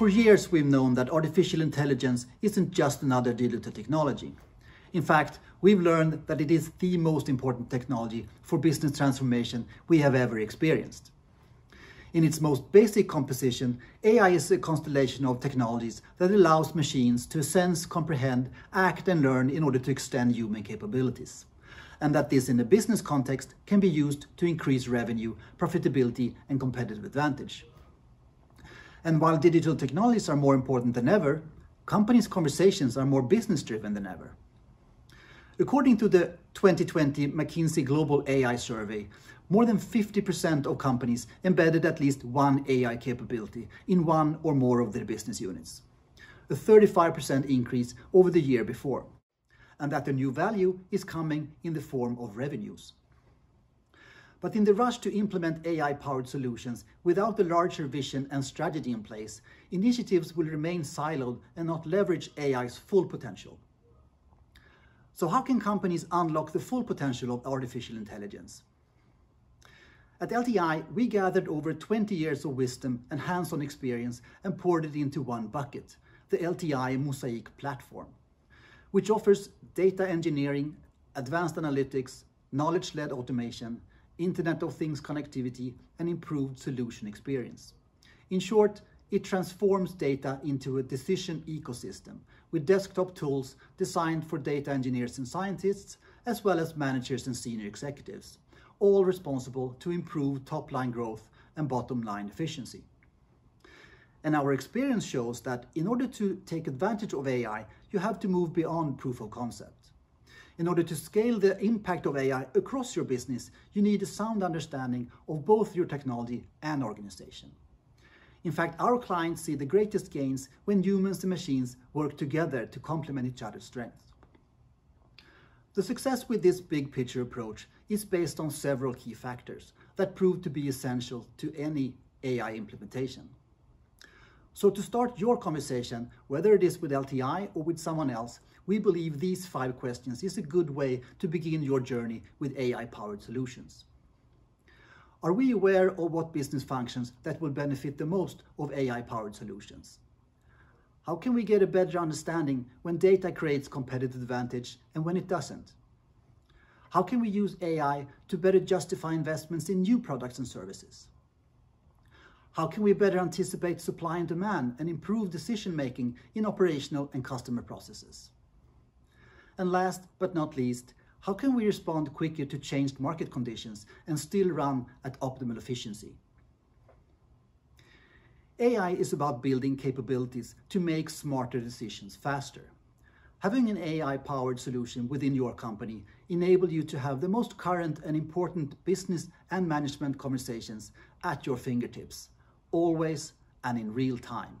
For years, we've known that artificial intelligence isn't just another digital technology. In fact, we've learned that it is the most important technology for business transformation we have ever experienced. In its most basic composition, AI is a constellation of technologies that allows machines to sense, comprehend, act, and learn in order to extend human capabilities. And that this in a business context can be used to increase revenue, profitability, and competitive advantage. And while digital technologies are more important than ever, companies' conversations are more business driven than ever. According to the 2020 McKinsey Global AI Survey, more than 50% of companies embedded at least one AI capability in one or more of their business units, a 35% increase over the year before, and that the new value is coming in the form of revenues. But in the rush to implement AI-powered solutions without a larger vision and strategy in place, initiatives will remain siloed and not leverage AI's full potential. So how can companies unlock the full potential of artificial intelligence? At LTI, we gathered over 20 years of wisdom and hands-on experience and poured it into one bucket, the LTI Mosaic platform, which offers data engineering, advanced analytics, knowledge-led automation, Internet of Things connectivity, and improved solution experience. In short, it transforms data into a decision ecosystem with desktop tools designed for data engineers and scientists, as well as managers and senior executives, all responsible to improve top-line growth and bottom-line efficiency. And our experience shows that in order to take advantage of AI, you have to move beyond proof of concept. In order to scale the impact of AI across your business, you need a sound understanding of both your technology and organization. In fact, our clients see the greatest gains when humans and machines work together to complement each other's strengths. The success with this big picture approach is based on several key factors that prove to be essential to any AI implementation. So to start your conversation, whether it is with LTI or with someone else, we believe these five questions is a good way to begin your journey with AI-powered solutions. Are we aware of what business functions that will benefit the most of AI-powered solutions? How can we get a better understanding when data creates competitive advantage and when it doesn't? How can we use AI to better justify investments in new products and services? How can we better anticipate supply and demand and improve decision-making in operational and customer processes? And last but not least, how can we respond quicker to changed market conditions and still run at optimal efficiency? AI is about building capabilities to make smarter decisions faster. Having an AI-powered solution within your company enable you to have the most current and important business and management conversations at your fingertips, always and in real time.